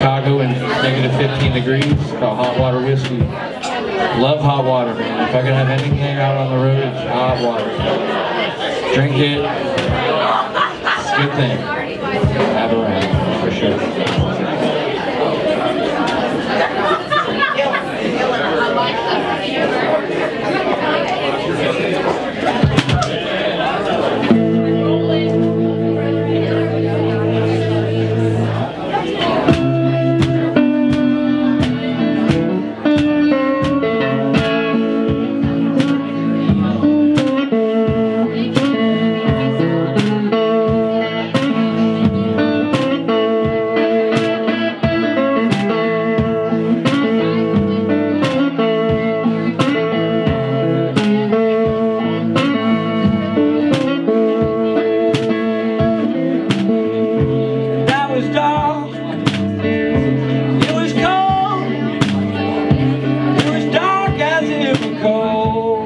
Chicago and negative 15 degrees, called hot water whiskey. Love hot water, man. If I could have anything out on the road, it's hot water. Drink it. It's a good thing. Have around, for sure. cold.